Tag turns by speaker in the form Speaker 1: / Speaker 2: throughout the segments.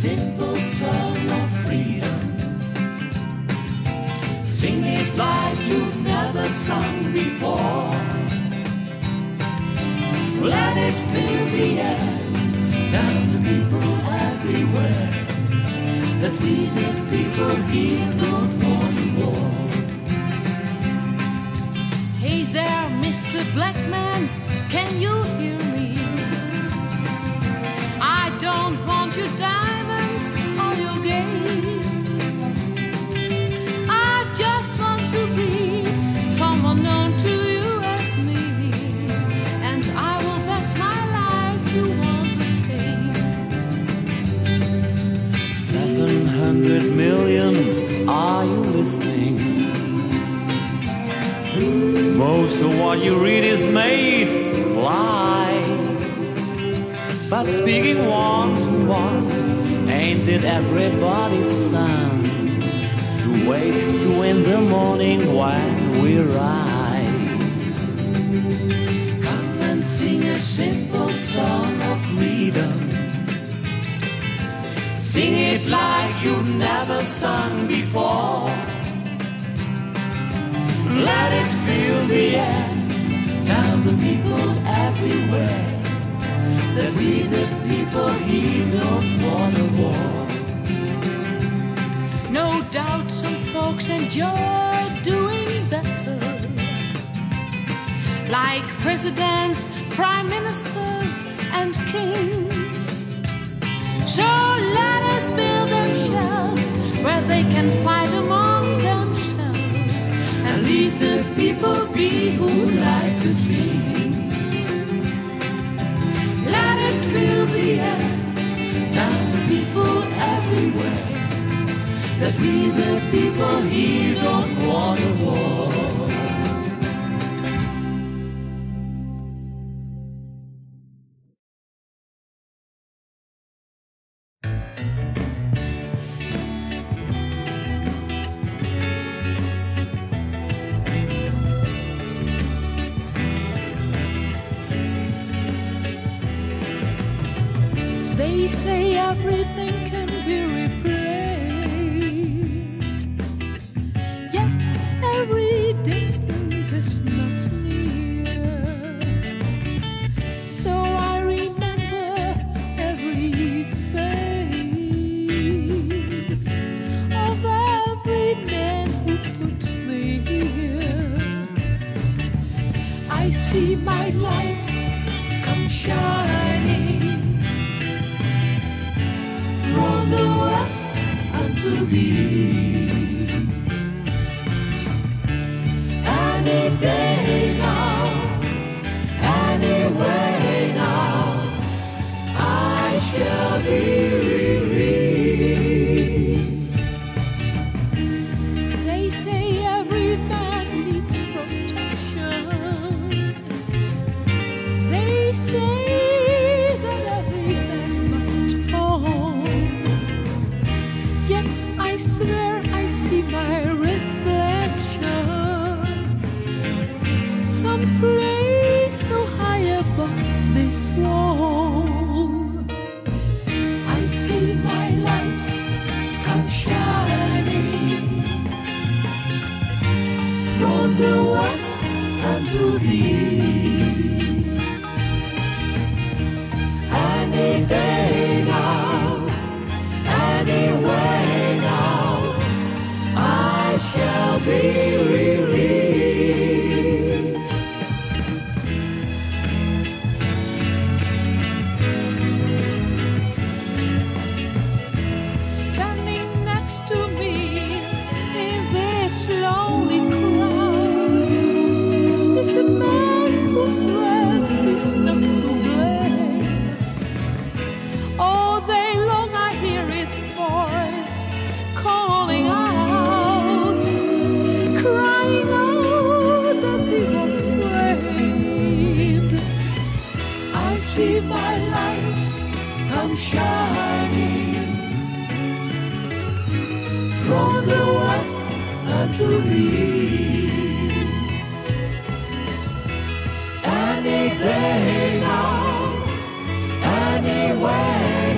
Speaker 1: simple song of freedom. Sing it like you've never sung before. Let it fill the air. Tell the people everywhere that we Of what you read is made of lies. But speaking one to one, ain't it everybody's son? To wake to in the morning when we rise. Come and sing a simple song of freedom. Sing it like you've never sung before. Let it fill the air. Tell the people everywhere that we, the people here, don't want a war.
Speaker 2: No doubt some folks enjoy doing better. Like presidents, prime ministers, and kings. So let us build them shells where they can fight people be who like to sing.
Speaker 1: Let it fill the air. Tell the people everywhere that we, the people here, don't want a war.
Speaker 2: See my light come shining from the west unto the east.
Speaker 1: West unto the east.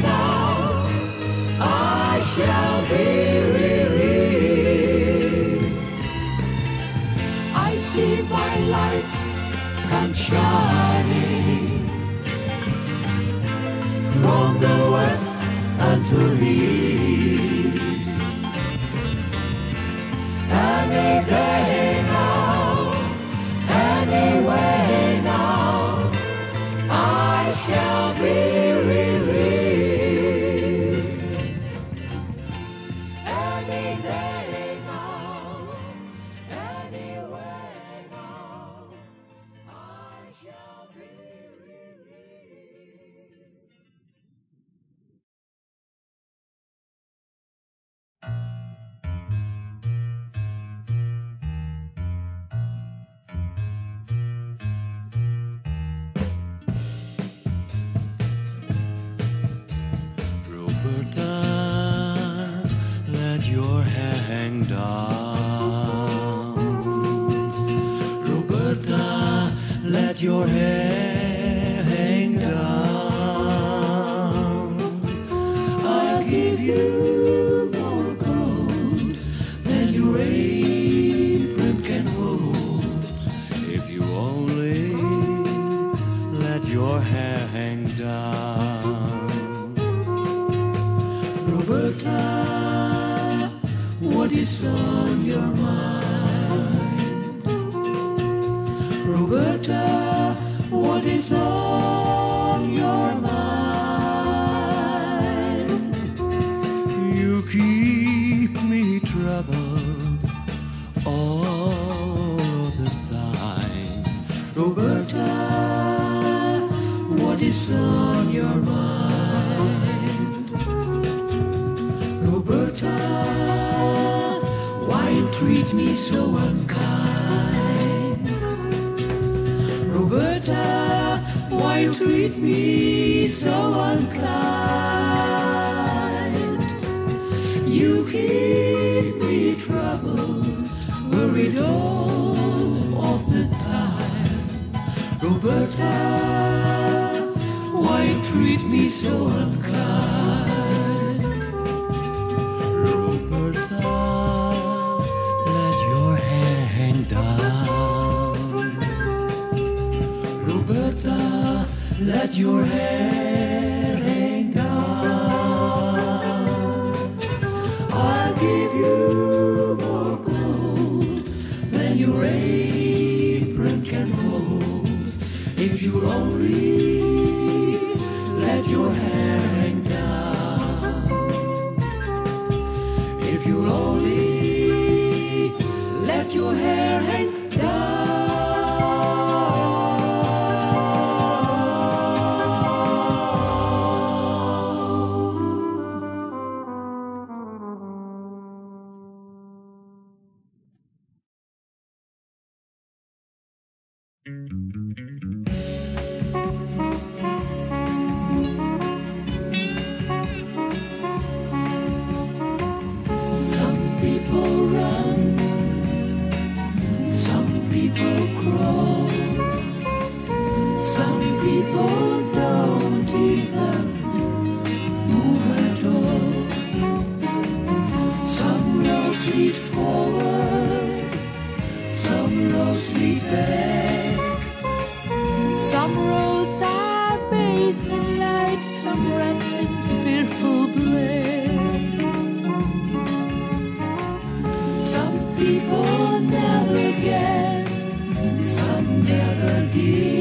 Speaker 1: now, I shall be.
Speaker 2: I
Speaker 1: see my light come shining from the west unto the east. your hang down. Roberta, let your your mind. Roberta, why you treat me so unkind? Roberta, why you treat me so unkind? You keep me troubled, worried all of the time. Roberta treat me so unkind. Roberta, let your hair hang down. Roberta, let your hair. give.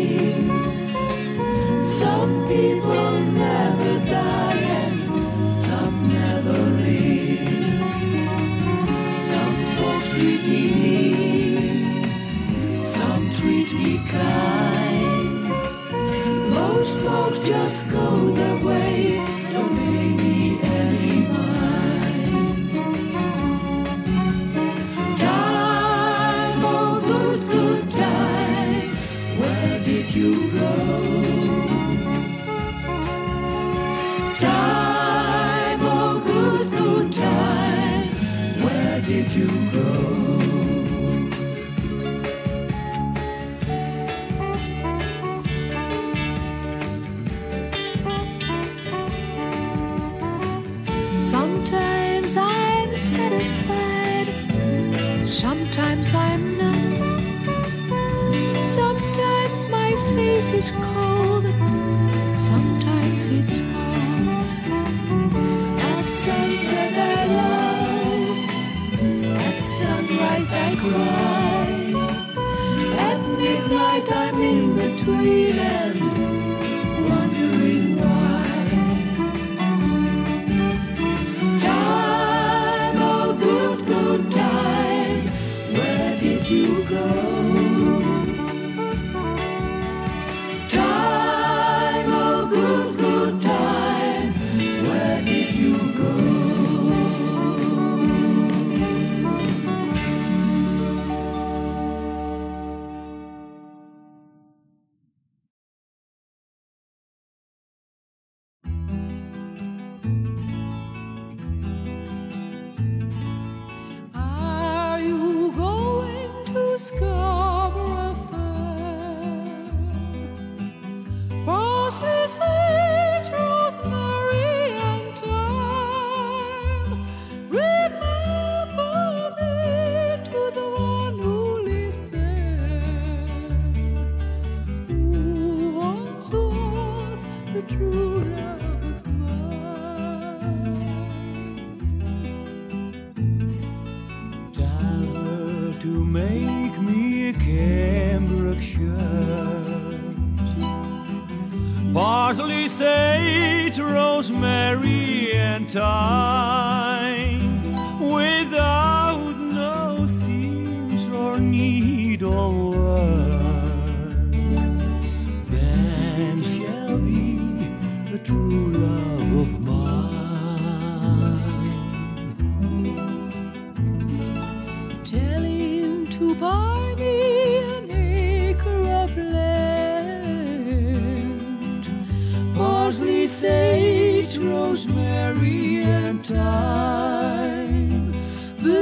Speaker 1: Sometimes I'm nuts. Sometimes my face is cold. Sometimes it's hot. At
Speaker 3: sunset I love. At sunrise I
Speaker 1: cry. At midnight I'm in between sky.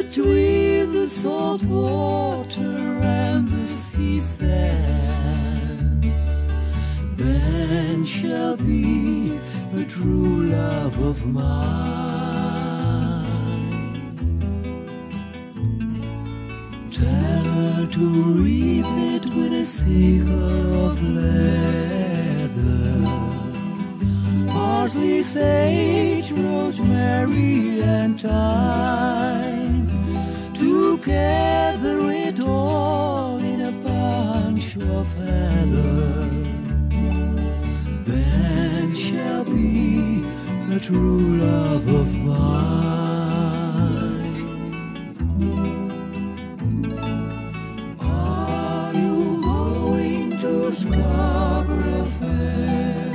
Speaker 1: between the salt water and the sea sands. Then shall be the true love of mine. Tell her to reap it with a sickle of leather. Parsley, sage, rosemary, and thyme gather it all in a bunch of heather. Then shall be the true love of mine. Are you going to Scarborough Fair?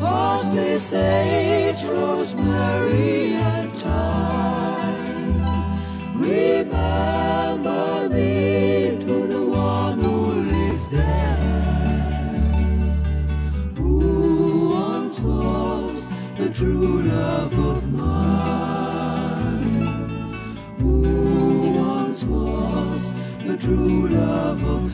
Speaker 1: Parsley, sage, rosemary, and thyme. To the one who lives there, who once was the true love of mine, who once was the true love of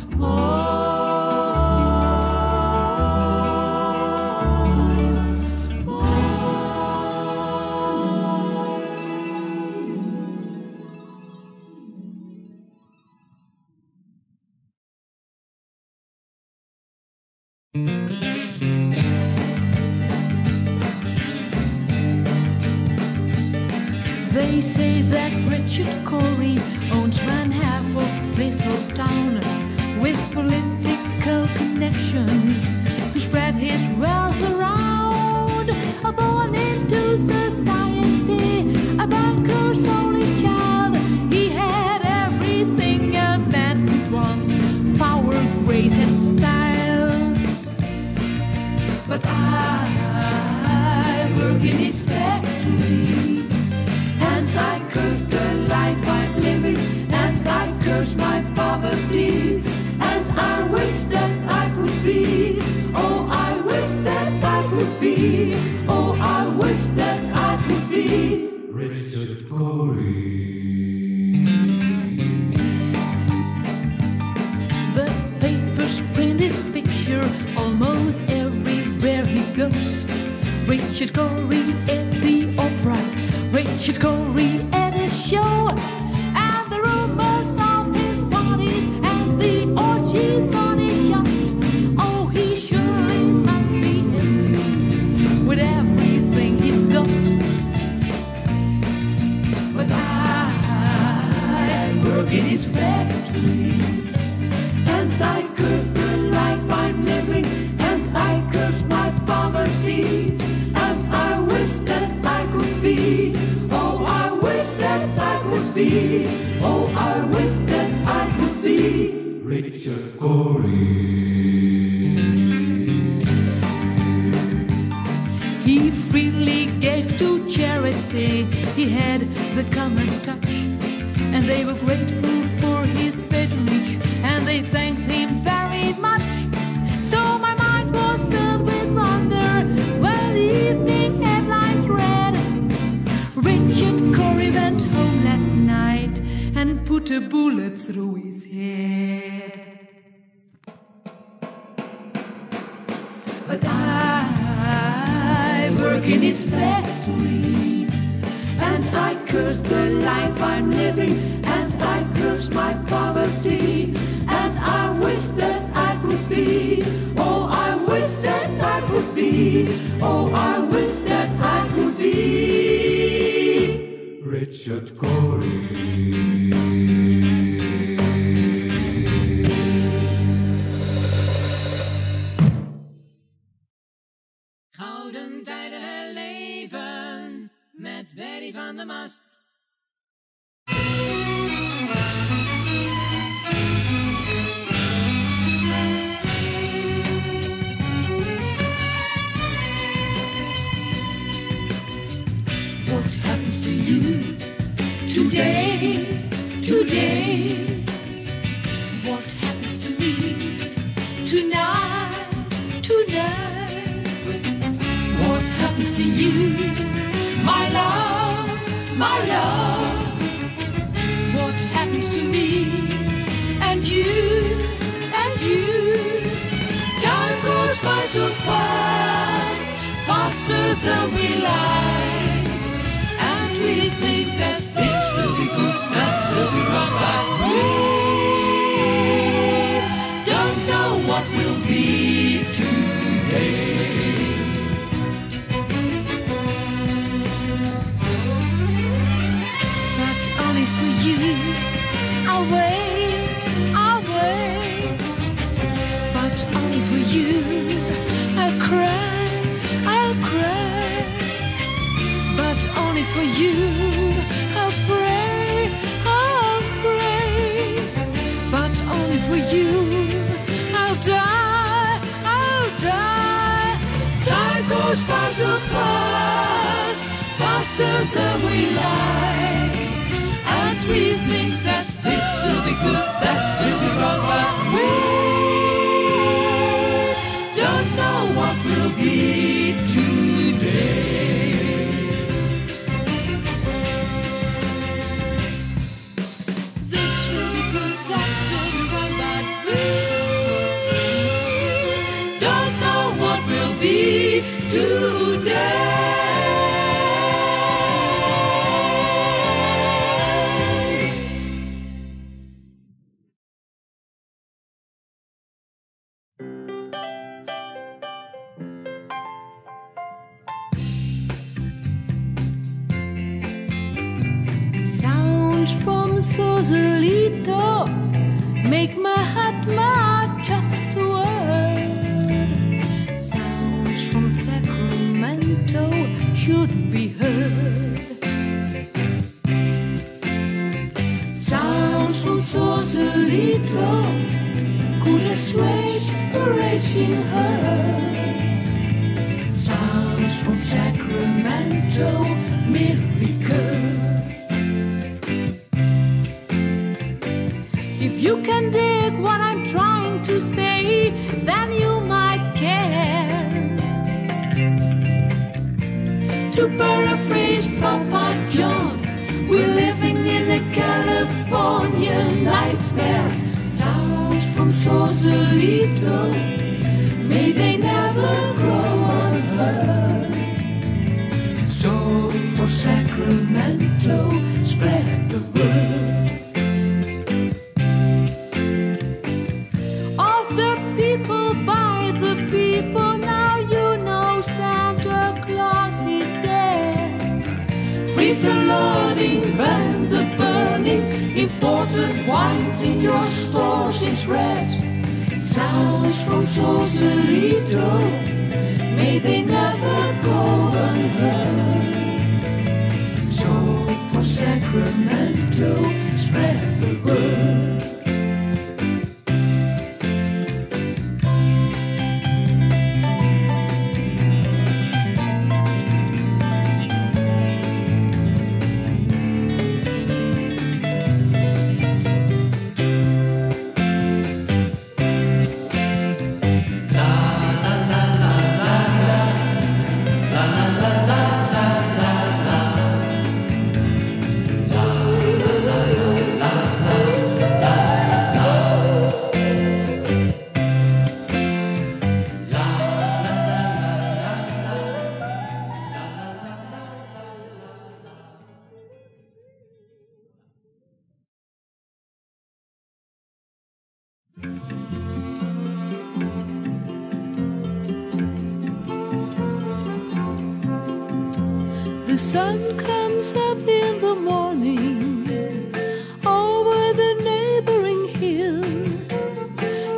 Speaker 1: work in his factory. And I curse the life I'm living, and I curse my poverty, and I wish that I could be. Oh, I wish that I could be. Oh, I wish that I could be.
Speaker 4: Richard
Speaker 1: Cory. my love. What happens to me and you and you? Time goes by so fast, faster than we like. faster than we like, And we think that this will be good, that will be wrong, but we don't know what will be. could assuage a raging heart. Sounds from. Imported wines in your stores is red. Sounds from Sausalito, may they never go unheard. So for Sacramento,
Speaker 5: spread the word.
Speaker 1: The sun comes up in the morning over the neighboring hill.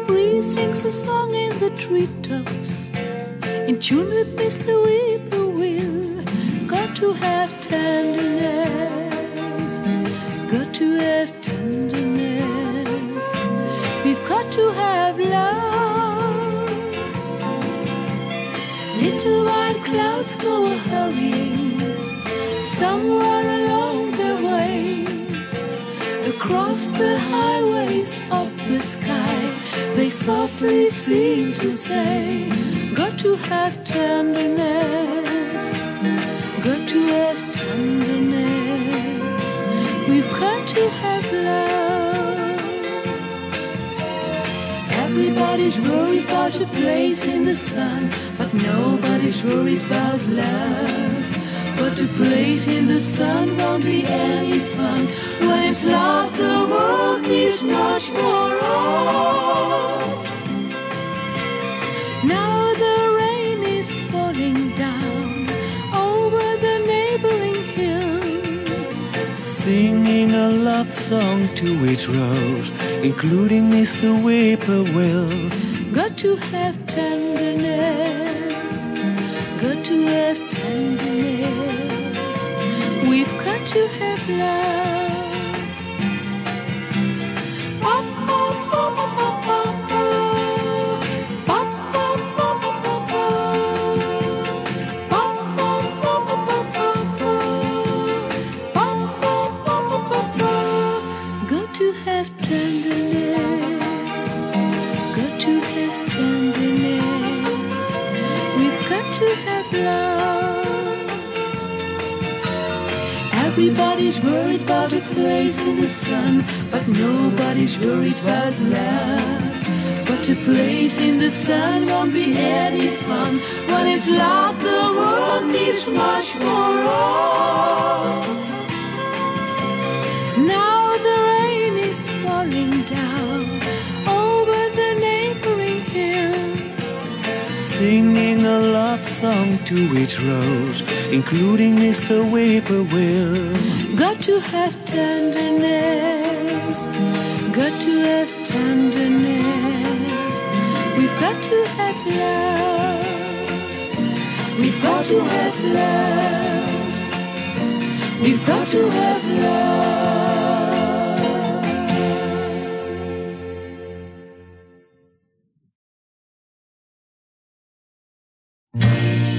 Speaker 1: Breeze sings a song in the treetops, in tune with Mr. Whippoorwill. Got to have tenderness, got to have tenderness. We've got to have love. Little white clouds go a hurrying somewhere along the way. Across the highways of the sky, they softly seem to say, Got to have tenderness, got to have tenderness. We've got to have love. Everybody's worried about a place in the sun, but nobody's worried about love. But to place in the sun won't be any fun when it's love the world needs much more of. Now the rain is falling down over the neighboring hill.
Speaker 4: Singing a love song to each rose, including Mr. Whippoorwill.
Speaker 1: Got to have tenderness, to have love. Pop, pop, pop, pop, pop, tenderness, got to have tenderness. We've got to have love. Everybody's worried about a place in the sun, but nobody's worried about love. But a place in the sun won't be any fun when it's love the world needs much more of. Now
Speaker 4: song to each rose, including Mr. Whippoorwill.
Speaker 1: Got to have tenderness, got to have tenderness. We've got to have love, we've got to have love, we've got to have love.
Speaker 4: Old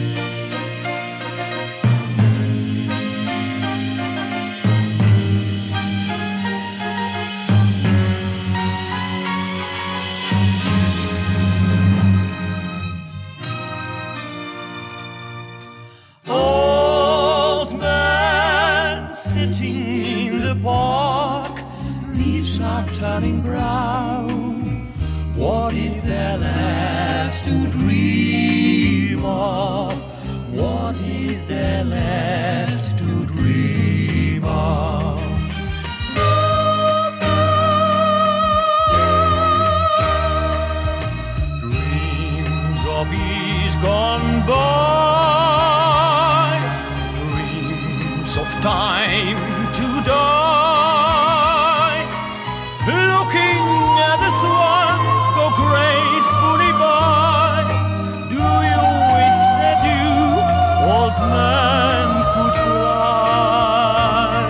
Speaker 4: old man could fly.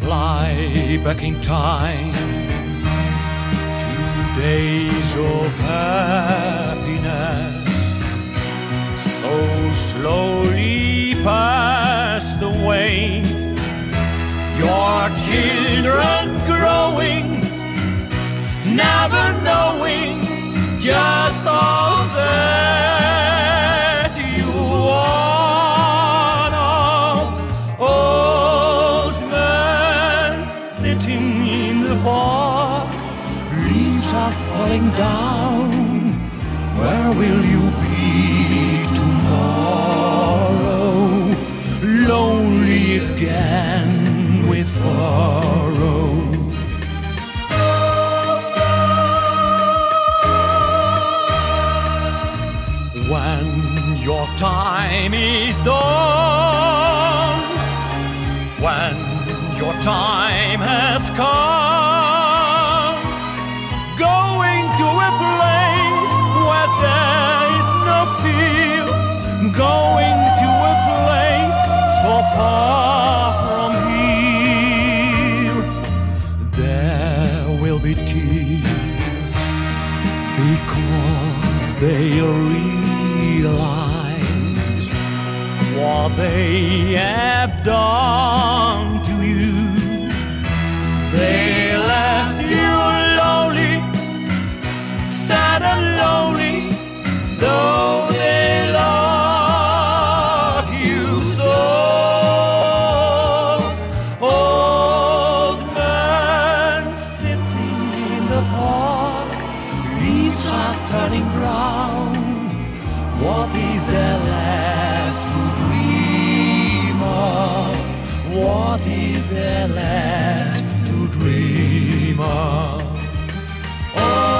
Speaker 4: Fly back in time to days of happiness so slowly passed away. Your children growing, never knowing, just all. Your time has come. Going to a place where there is no fear. Going to a place so far from here. There will be tears because they realize what they have done. is there left to dream of?
Speaker 1: Oh,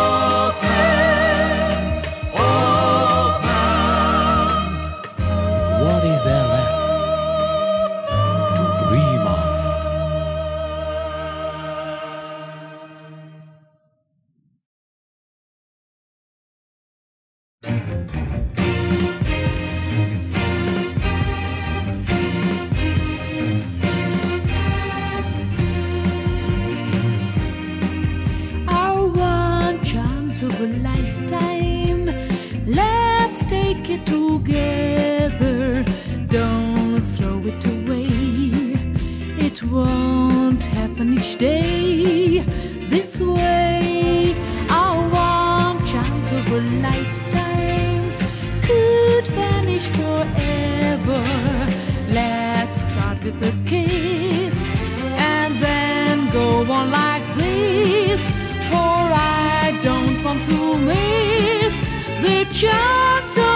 Speaker 1: one like this, for I don't want to miss the chance.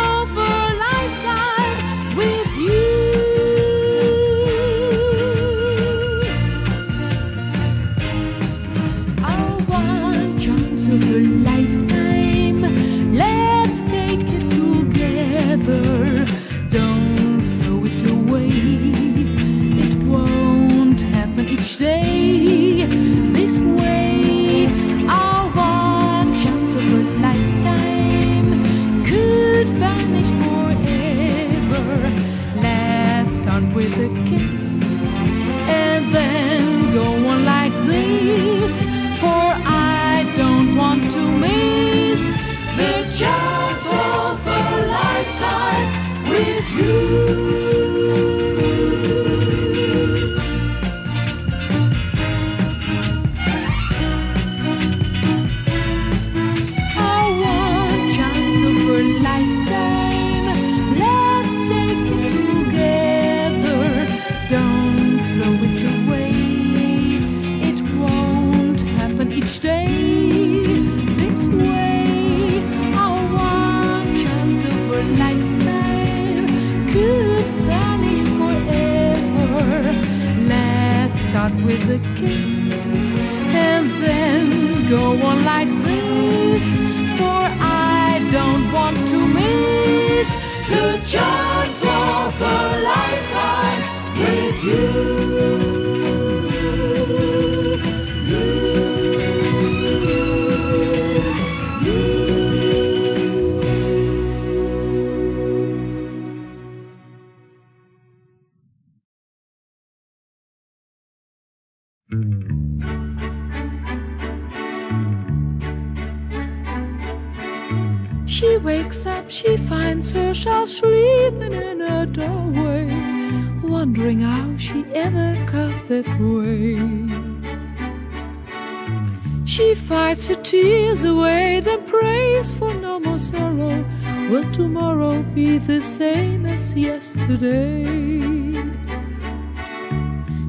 Speaker 1: She wakes up, she finds herself sleeping in a doorway, wondering how she ever got that way. She fights her tears away, then prays for no more sorrow. Will tomorrow be the same as yesterday?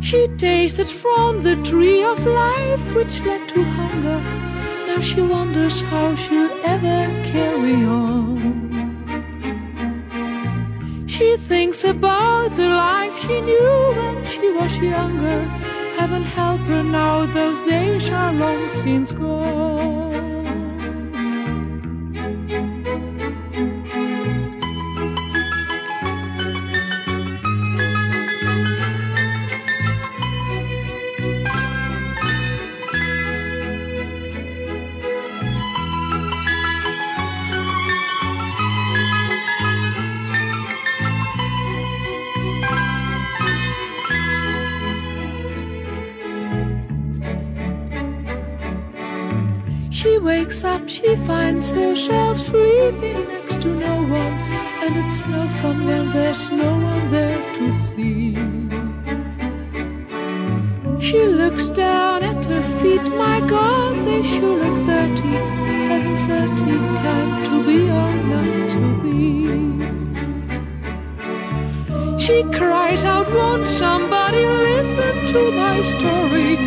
Speaker 1: She tasted from the tree of life which led to hunger. Now she wonders how she'll ever carry on. She thinks about the life she knew when she was younger. Heaven help her now, those days are long since gone. Wakes up, she finds herself sleeping next to no one, and it's no fun when there's no one there to see. She looks down at her feet, my God, they sure look dirty. Seven thirty, time to be or not to be. She cries out, won't somebody listen to my story?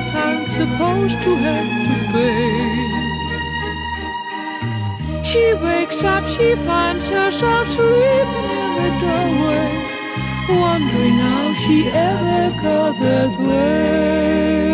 Speaker 1: Glories aren't supposed to have to pay. She wakes up, she finds herself sleeping in the doorway, wondering how she ever got that way.